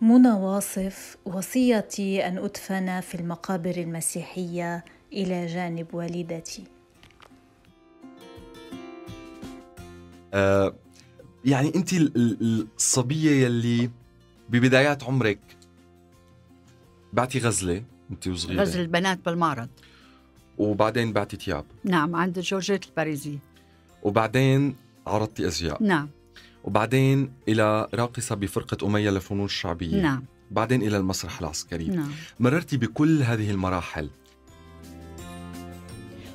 منى واصف وصيتي أن أدفن في المقابر المسيحية إلى جانب والدتي. آه يعني أنت الصبية يلي ببدايات عمرك بعتي غزلة أنت وصغيرة؟ غزل البنات بالمعرض. وبعدين بعتي ثياب؟ نعم عند جورجيت الباريزية وبعدين عرضتي أزياء؟ نعم. وبعدين إلى راقصة بفرقة أمية للفنون الشعبية نعم. بعدين إلى المسرح العسكري. نعم. مررتي بكل هذه المراحل.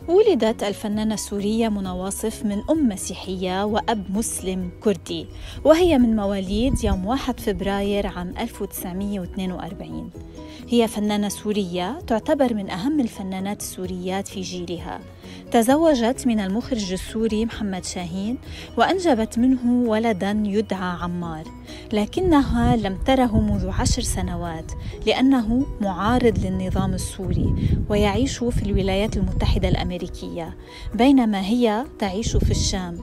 ولدت الفنانة السورية منى واصف من أم مسيحية وأب مسلم كردي وهي من مواليد يوم 1 فبراير عام 1942 هي فنانة سورية تعتبر من أهم الفنانات السوريات في جيلها. تزوجت من المخرج السوري محمد شاهين وأنجبت منه ولدا يدعى عمار لكنها لم تره منذ عشر سنوات لأنه معارض للنظام السوري ويعيش في الولايات المتحدة الأمريكية بينما هي تعيش في الشام.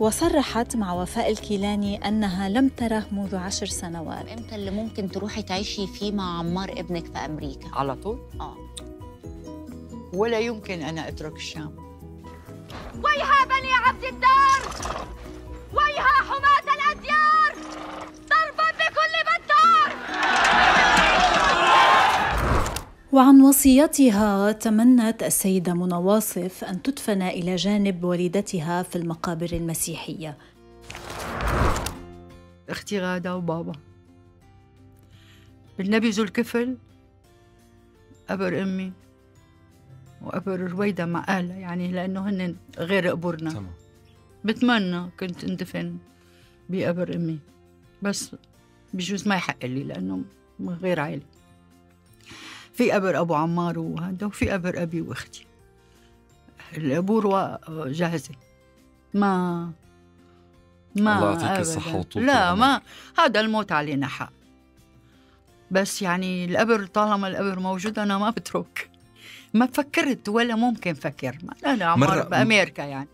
وصرحت مع وفاء الكيلاني أنها لم تره منذ عشر سنوات. إمتى اللي ممكن تروحي تعيشي فيه مع عمار ابنك في أمريكا؟ على طول؟ آه. ولا يمكن أنا أترك الشام. ويها بني عبد الدار! وعن وصيتها تمنت السيدة منى واصف أن تدفن إلى جانب والدتها في المقابر المسيحية. أختي غادة وبابا بالنبي ذو الكفل قبر أمي وقبر رويدة مع أهلها يعني لأنه هن غير قبورنا تمام. بتمنى كنت أندفن بقبر أمي بس بجوز ما يحق لي لأنه من غير عائلة. في قبر أبو عمار وهذا وفي قبر أبي وأختي. القبور جاهزه ما ما الله يعطيك. الصحة وطول لا. ما هذا الموت علينا حق بس يعني القبر طالما القبر موجود أنا ما بترك. ما فكرت ولا ممكن فكر. أنا عمار بأمريكا يعني.